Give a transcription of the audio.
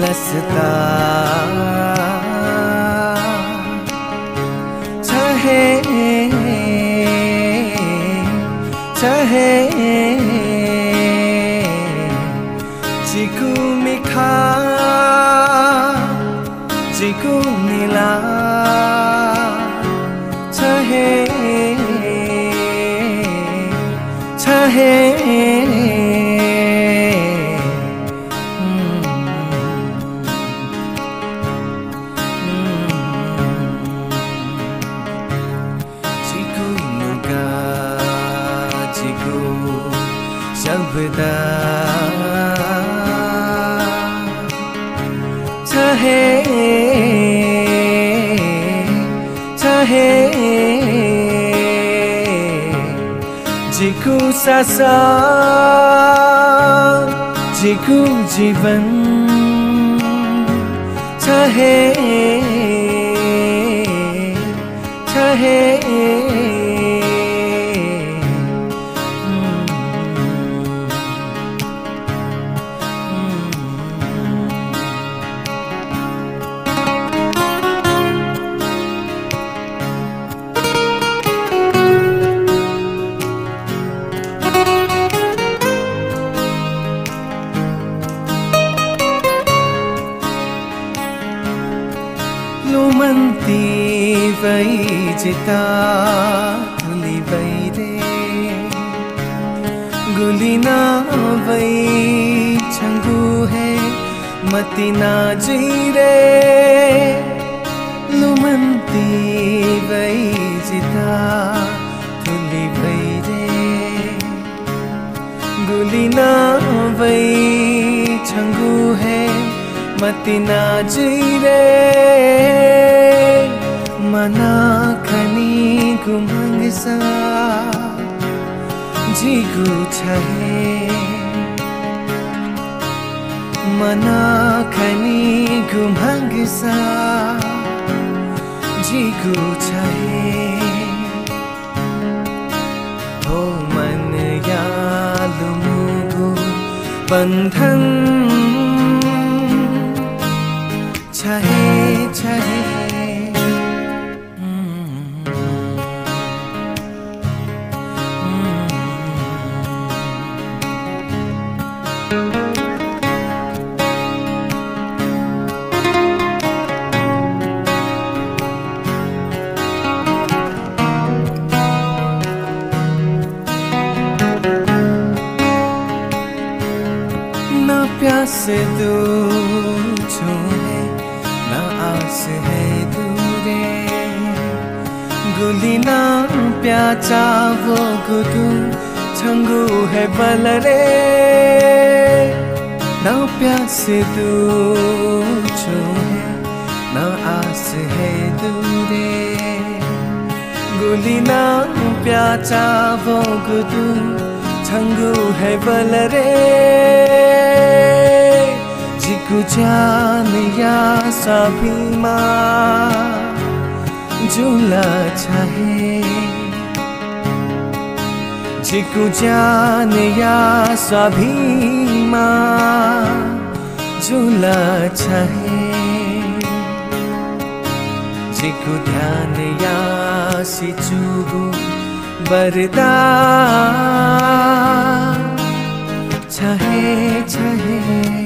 रास्ता चाहे चाहे। चिकू मिठा चिकू नीला चाहे चाहे। शब्दा चाहे चाहे। जिकू सासा जिकू जीवन। चाहे चाहे। वै जिता गुली बैरे गुलिना वै छंगू है, मती ना जीरे। लुमन्ती वै जिता गुली बैरे गुलिना वै छंगू है मती ना जीरे मना खनी गुमंग सा। जिगु मना खनी गुमंग सा। जिगु छहे। हो मन या लुमुगु बंधन छहे छहे। ना प्यास दो है ना आस है दूरे। गुली ना प्याचा वो गुदू, छंगू है बलरे। ना प्यास दो है, ना आस है दूरे। गुली ना प्याचा वो गुदू, छंगू है बलरे। कुजान या सभी माँ झूला चाहे जिकु जान या सभी माँ झूला चाहे जिकु ध्यान या सिचुगु बरदा चाहे चाहे।